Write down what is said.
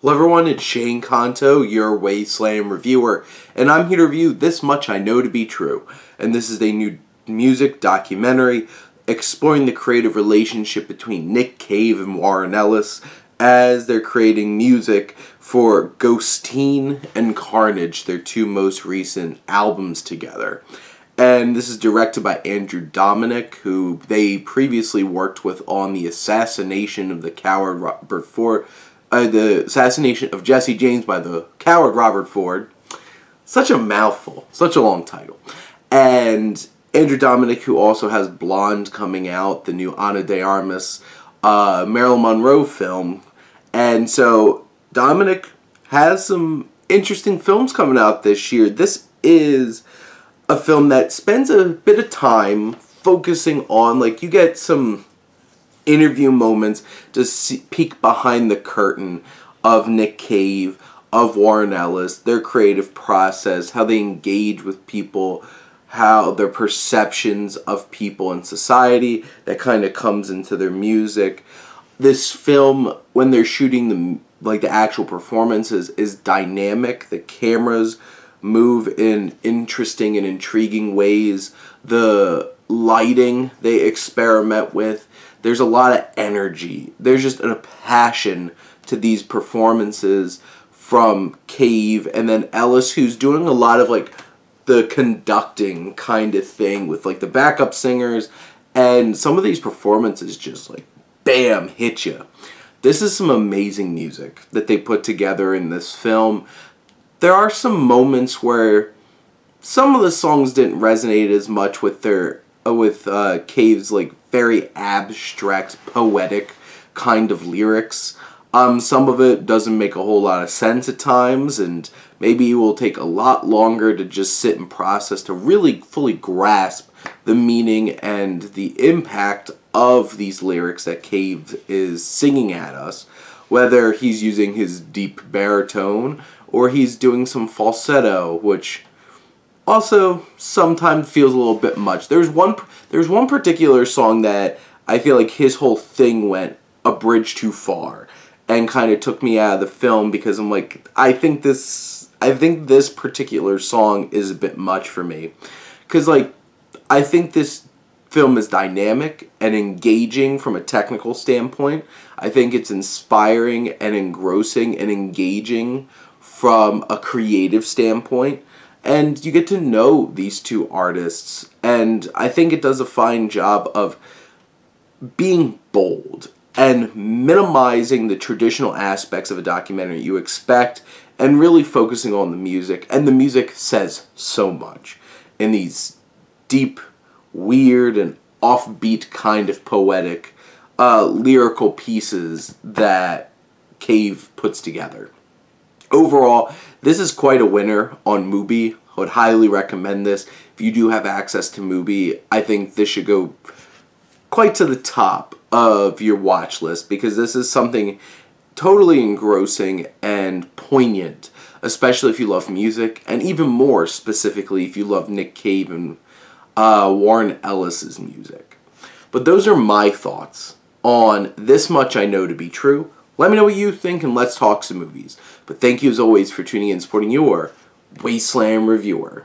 Hello everyone, it's Shane Kanto, your Wasteland reviewer, and I'm here to review This Much I Know to Be True. And this is a new music documentary exploring the creative relationship between Nick Cave and Warren Ellis as they're creating music for Ghosteen and Carnage, their two most recent albums together. And this is directed by Andrew Dominik, who they previously worked with on the assassination of the coward Robert Ford uh, the assassination of Jesse James by the coward Robert Ford. Such a mouthful, such a long title. And Andrew Dominik, who also has Blonde coming out, the new Ana de Armas uh, Marilyn Monroe film. And so Dominik has some interesting films coming out this year. This is a film that spends a bit of time focusing on, like, you get some interview moments to see, peek behind the curtain of Nick Cave, of Warren Ellis, their creative process, how they engage with people, how their perceptions of people in society that kind of comes into their music. This film, when they're shooting the like the actual performances, is dynamic. The cameras move in interesting and intriguing ways. The lighting they experiment with there's a lot of energy. There's just a passion to these performances from Cave and then Ellis who's doing a lot of like the conducting kind of thing with like the backup singers and some of these performances just like bam hit you. This is some amazing music that they put together in this film. There are some moments where some of the songs didn't resonate as much with their with uh, Cave's like very abstract, poetic kind of lyrics. Um, some of it doesn't make a whole lot of sense at times, and maybe it will take a lot longer to just sit and process to really fully grasp the meaning and the impact of these lyrics that Cave is singing at us, whether he's using his deep baritone or he's doing some falsetto, which also sometimes feels a little bit much. There's one there's one particular song that I feel like his whole thing went a bridge too far and kind of took me out of the film because I'm like I think this I think this particular song is a bit much for me cuz like I think this film is dynamic and engaging from a technical standpoint. I think it's inspiring and engrossing and engaging from a creative standpoint and you get to know these two artists and i think it does a fine job of being bold and minimizing the traditional aspects of a documentary you expect and really focusing on the music. And the music says so much in these deep weird and offbeat kind of poetic uh, lyrical pieces that cave puts together overall this is quite a winner on Mubi. I would highly recommend this. If you do have access to Mubi, I think this should go quite to the top of your watch list because this is something totally engrossing and poignant, especially if you love music, and even more specifically if you love Nick Cave and uh, Warren Ellis's music. But those are my thoughts on This Much I Know to Be True. Let me know what you think and let's talk some movies. But thank you as always for tuning in and supporting your Wasteland Reviewer.